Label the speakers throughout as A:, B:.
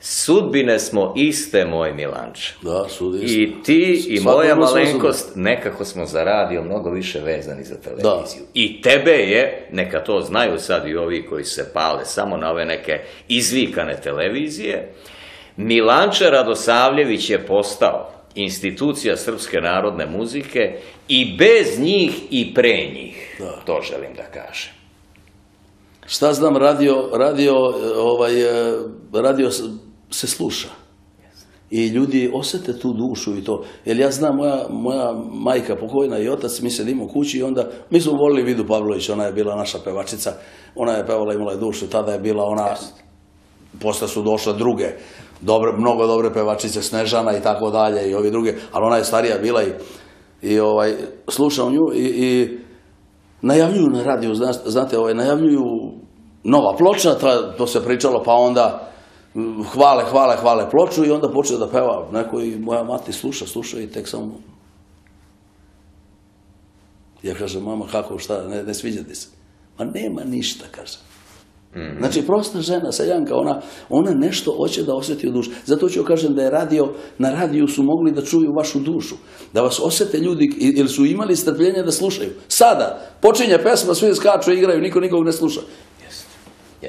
A: Sudbine smo iste, moj Milanče.
B: Da, sudi.
A: I ti i moja malenkost nekako smo za radio mnogo više vezani za televiziju. I tebe je, neka to znaju sad i ovi koji se pale samo na ove neke izvikane televizije, Milanče Radosavljević je postao institucija srpske narodne muzike i bez njih i pre njih. To želim da kažem.
B: Šta znam, radio, radio, ovaj, e, radio se sluša. I ljudi osjete tu dušu i to. Jer ja znam, moja, moja majka pokojna i otac, mi sedimo u kući i onda, mi smo volili Vidu Pavlović, ona je bila naša pevačica, ona je pevala, imala je dušu, tada je bila ona, posle su došle druge, dobre, mnogo dobre pevačice, Snežana i tako dalje i ovi druge, ali ona je starija bila i, i ovaj, slušao nju i, i najavljuju na radiju, zna- znate, ovaj, najavljuju nova ploča, to se pričalo, pa onda mm, hvale, hvale, hvale ploču i onda počeo da peva neko i moja mati sluša, sluša i tek samo ja kažem, mama, kako, šta, ne, ne sviđa ti se? Ma nema ništa, kaže. Znači, prosta žena, seljanka, ona, ona nešto hoće da osjeti u dušu. Zato ću kažem da je radio, na radiju su mogli da čuju vašu dušu. Da vas osjete ljudi, ili su imali strpljenje da slušaju. Sada, počinje pesma, svi skaču, igraju, niko nikog ne sluša.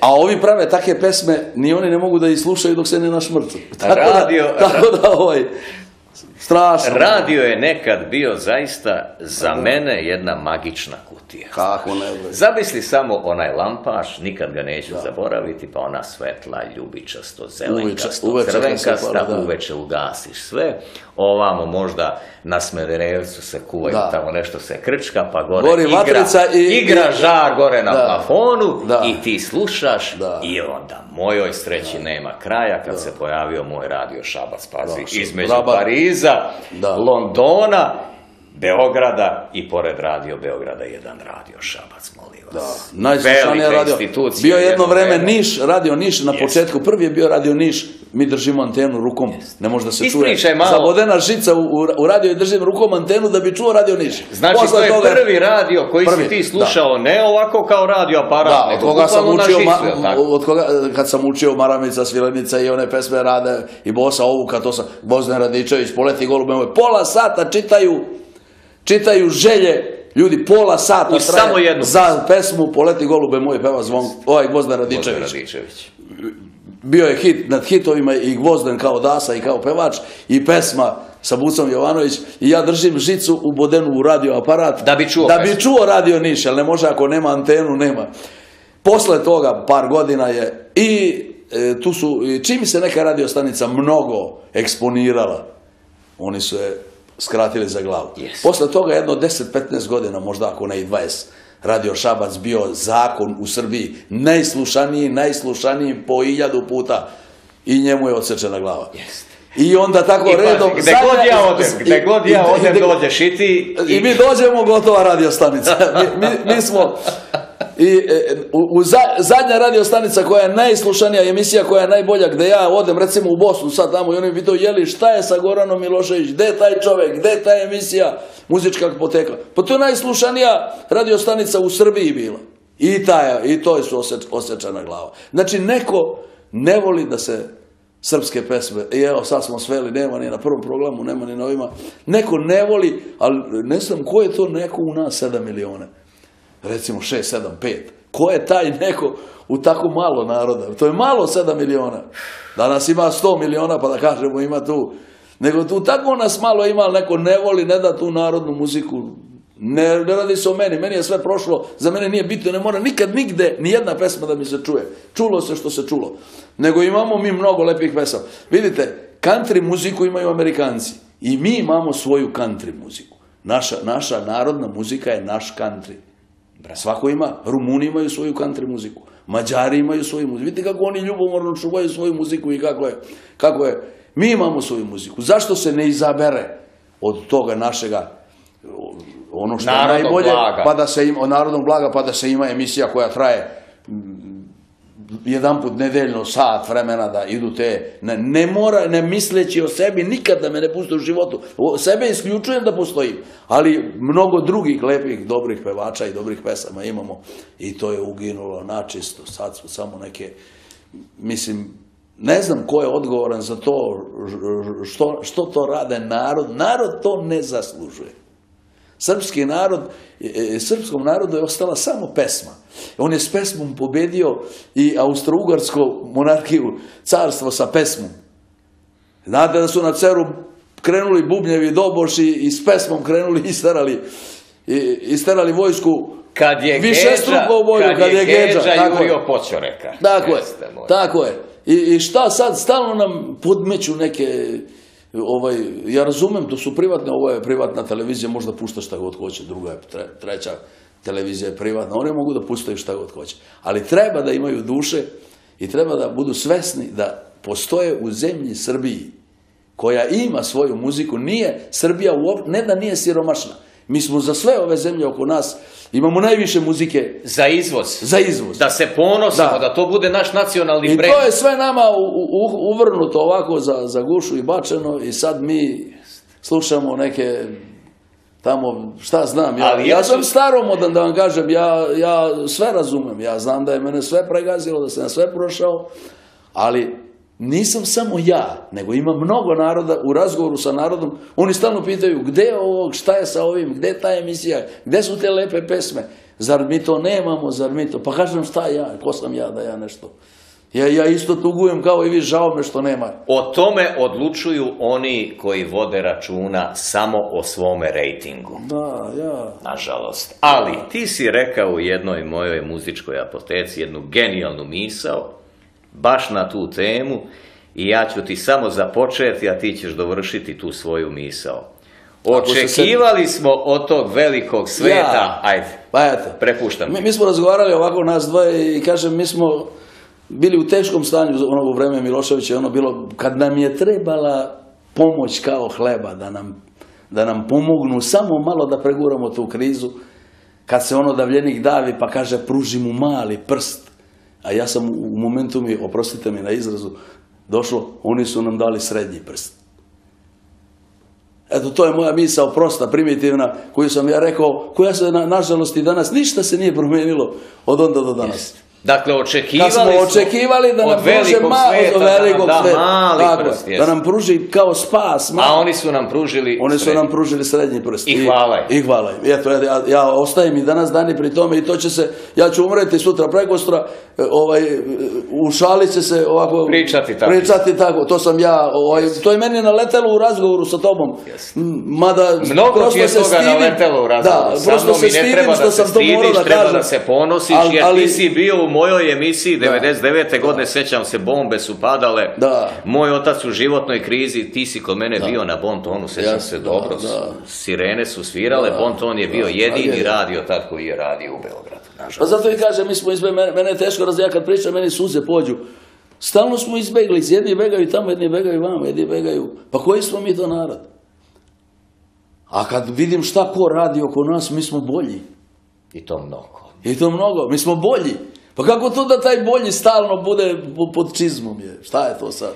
B: A ovi prave takve pesme, ni oni ne mogu da ih slušaju dok se ne našmrcu. Tako da,
A: Radio-
B: tako da, ovaj, strašno.
A: Radio je nekad bio zaista za mene jedna magična kutija.
B: Kako ne.
A: Zamisli samo onaj lampaš, nikad ga neću zaboraviti, pa ona svetla, ljubičasto, zelenkasto, crvenkasta,
B: da.
A: uveče ugasiš sve. Ovamo možda na Smederevcu se kuvaju,
B: Da.
A: tamo nešto se krčka, pa gore
B: Gori
A: igra,
B: i-
A: igra žar gore na
B: Da.
A: plafonu
B: Da.
A: i ti slušaš
B: Da.
A: i onda mojoj sreći nema kraja kad se pojavio moj radio Šabac, pazi,
B: Da,
A: između. Pariza,
B: Da.
A: Londona, Beograda i pored radio Beograda jedan radio Šabac, molim vas.
B: Najslušanija
A: Velika
B: radio.
A: institucija,
B: Bio je jedno vreme. Niš, radio Niš na početku. Prvi je bio radio Niš. Mi držimo antenu rukom. Ne može da se čuje.
A: Ispričaj malo.
B: Zavodena žica u, u, radio i držim rukom antenu da bi čuo radio Niš.
A: Znači,
B: Posle
A: to je
B: toga-
A: prvi radio koji
B: Prvi,
A: si ti slušao, ne ovako kao radio aparat,
B: Da, od koga sam učio,
A: žicu,
B: ma- od koga, kad sam učio Maramica, Svilenica i one pesme Rade i Bosa Ovuka, to sam, Bozdan Radičević, Poleti golube pola sata čitaju, čitaju želje, ljudi, pola sata traje.
A: samo jednu
B: za pesmu. Poleti golube moje peva zvon, ovaj Gvozdan Radičević. Bio je hit nad hitovima i Gvozden kao dasa i kao pevač i pesma sa Bucom Jovanović. I ja držim žicu u bodenu u radio aparat
A: Da bi čuo
B: da bi čuo radio Niš, jer ne može ako nema antenu, nema. Posle toga par godina je i e, tu su, čim se neka radio stanica mnogo eksponirala, oni su je skratili za glavu.
A: Yes.
B: Posle toga jedno 10-15 godina, možda ako ne i 20, Radio Šabac bio zakon u Srbiji, najslušaniji, najslušaniji po iljadu puta i njemu je odsečena glava. I onda tako
A: I pazi,
B: redom...
A: gde god ja odem, gde god ja
B: i-
A: odem, dođeš i ti.
B: i mi dođemo, gotova radio stanica. Mi, mi, mi smo... I e, u, u za- zadnja radio stanica koja je najslušanija emisija, koja je najbolja, gde ja odem recimo u Bosnu sad tamo i oni bi to jeli, šta je sa Goranom Milošević, gde je taj čovek, gde je ta emisija, muzička potekla. Pa to je najslušanija radio stanica u Srbiji bila. I, i to je su osjećana glava. Znači, neko ne voli da se srpske pesme, i evo sad smo sveli, nema ni na prvom programu, nema ni na ovima, neko ne voli, ali ne znam ko je to neko u nas 7 miliona, recimo 6, 7, 5, ko je taj neko u tako malo naroda, to je malo 7 miliona, danas ima 100 miliona pa da kažemo ima tu, nego tu tako nas malo ima, neko ne voli, ne da tu narodnu muziku, ne, ne radi se o meni, meni je sve prošlo, za mene nije bitno, ne mora nikad nigde, ni jedna pesma da mi se čuje. Čulo se što se čulo. Nego imamo mi mnogo lepih pesama. Vidite, country muziku imaju Amerikanci. I mi imamo svoju country muziku. Naša, naša narodna muzika je naš country. Svako ima, Rumuni imaju svoju country muziku, Mađari imaju svoju muziku. Vidite kako oni ljubomorno čuvaju svoju muziku i kako je, kako je. Mi imamo svoju muziku. Zašto se ne izabere od toga našega ono što je najbolje,
A: blaga.
B: pa da se ima, od narodnog blaga, pa da se ima emisija koja traje jedan put nedeljno, sat vremena da idu te, ne, ne mora, ne misleći o sebi, nikad da me ne puste u životu. O, sebe isključujem da postojim, ali mnogo drugih lepih, dobrih pevača i dobrih pesama imamo i to je uginulo načisto. Sad su samo neke, mislim, ne znam ko je odgovoran za to, što, što to rade narod. Narod to ne zaslužuje. Srpski narod, e, e, srpskom narodu je ostala samo pesma. On je s pesmom pobedio i austro-ugarsku monarhiju, carstvo sa pesmom. Znate da su na ceru krenuli bubnjevi doboši i s pesmom krenuli i starali, isterali vojsku
A: kad je više struko boju, kad, kad je Geđa, tako jurio Počoreka.
B: Tako je, tako je. I, I šta sad, stalno nam podmeću neke, ovaj, ja razumem, to su privatne, ovo je privatna televizija, možda pušta šta god hoće, druga je, treća televizija je privatna, oni mogu da puštaju šta god hoće. Ali treba da imaju duše i treba da budu svesni da postoje u zemlji Srbiji koja ima svoju muziku, nije Srbija, ne da nije siromašna, mi smo za sve ove zemlje oko nas, imamo najviše muzike.
A: Za izvoz.
B: Za izvoz.
A: Da se ponosimo, da, to bude naš nacionalni
B: brend. I to je sve nama uvrnuto ovako za, za gušu i bačeno i sad mi slušamo neke tamo, šta znam, ja, Ali ja, sam staromodan da vam kažem, ja, ja sve razumem, ja znam da je mene sve pregazilo, da sam ja sve prošao, ali nisam samo ja, nego ima mnogo naroda u razgovoru sa narodom. Oni stalno pitaju gdje je ovo, šta je sa ovim, gdje je ta emisija, gdje su te lepe pesme. Zar mi to nemamo, zar mi to... Pa kažem šta ja, ko sam ja da ja nešto... Ja, ja isto tugujem kao i vi, žao me što nema.
A: O tome odlučuju oni koji vode računa samo o svome rejtingu.
B: Da, ja.
A: Nažalost. Ali ti si rekao u jednoj mojoj muzičkoj apoteci jednu genijalnu misao, baš na tu temu i ja ću ti samo započeti, a ti ćeš dovršiti tu svoju misao. Očekivali smo od tog velikog sveta, ajde,
B: pa
A: prepuštam.
B: Mi, mi, smo razgovarali ovako nas dvoje i kažem, mi smo bili u teškom stanju onog vreme Miloševića, ono bilo, kad nam je trebala pomoć kao hleba, da nam, da nam pomognu samo malo da preguramo tu krizu, kad se ono davljenik davi pa kaže pruži mu mali prst, a ja sam u momentu mi, oprostite mi na izrazu, došlo, oni su nam dali srednji prst. Eto, to je moja misao prosta, primitivna, koju sam ja rekao, koja se, na, nažalost, i danas ništa se nije promijenilo od onda do danas.
A: Dakle, očekivali
B: Kad smo očekivali da nam pruži ma, od velikog da, da, prst, da nam pruži kao spas.
A: A oni su nam pružili
B: Oni su nam pružili srednji prst.
A: I hvala
B: I, i hvala Eto, ja, ja ostajem i danas dani pri tome i to će se, ja ću umreti sutra prekostra, e, ovaj, u šali će se ovako
A: pričati tako.
B: Pričati tako. To sam ja, ovaj, to je meni naletelo u razgovoru sa tobom. Mada,
A: Mnogo ti je toga naletelo u razgovoru. Da,
B: se stidim što sam to morao da kažem.
A: Treba da se ponosiš, jer ti si bio u mojoj emisiji 99. godine, sećam se, bombe su padale.
B: Da.
A: Moj otac u životnoj krizi, ti si kod mene bio na Bontonu, sećam se dobro. Sirene su svirale, Bonton je bio jedini radio tad koji je radio u Beogradu.
B: Pa zato i kažem, mi smo izbjegli, mene, mene je teško razli, ja kad pričam, meni suze pođu. Stalno smo izbjegli, jedni begaju tamo, jedni begaju vamo, jedni begaju. Pa koji smo mi to narod? A kad vidim šta ko radi oko nas, mi smo bolji.
A: I to mnogo.
B: I to mnogo, mi smo bolji. Pa kako to da taj bolji stalno bude pod čizmom je? Šta je to sad?